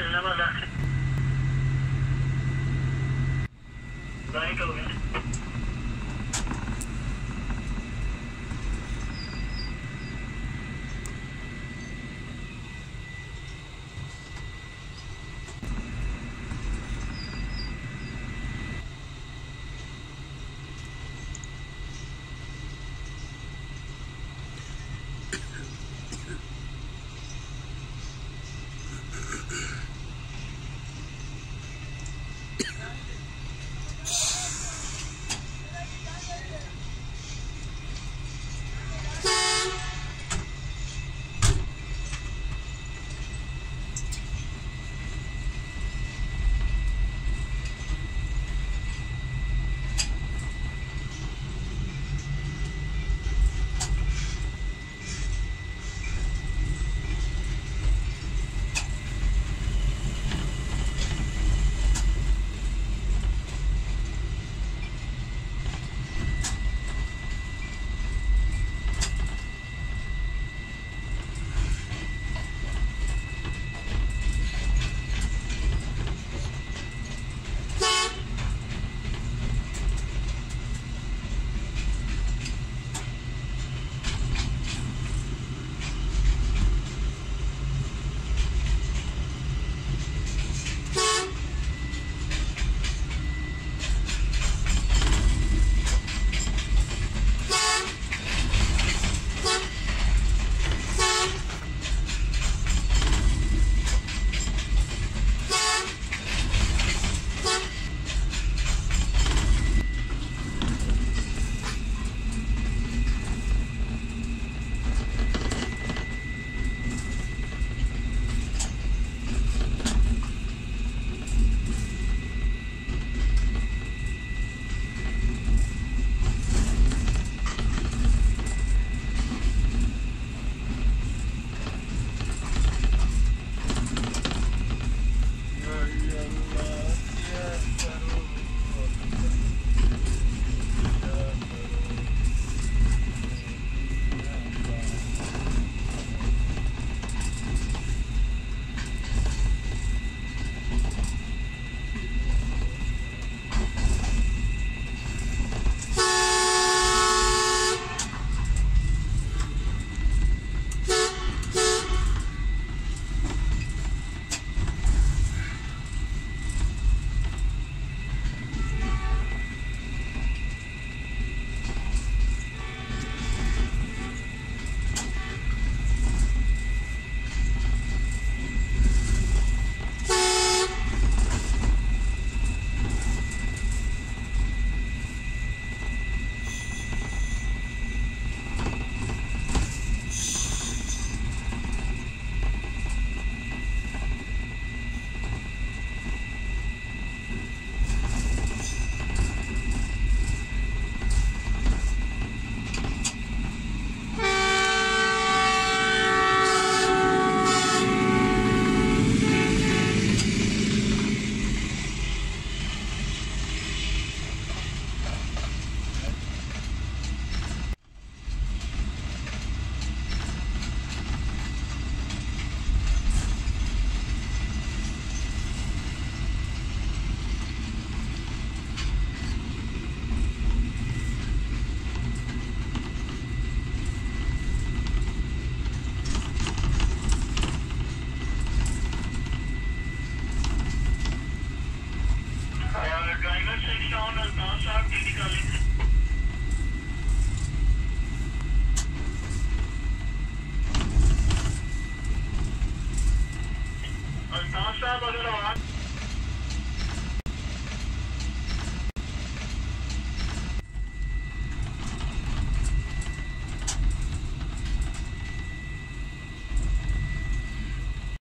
el lava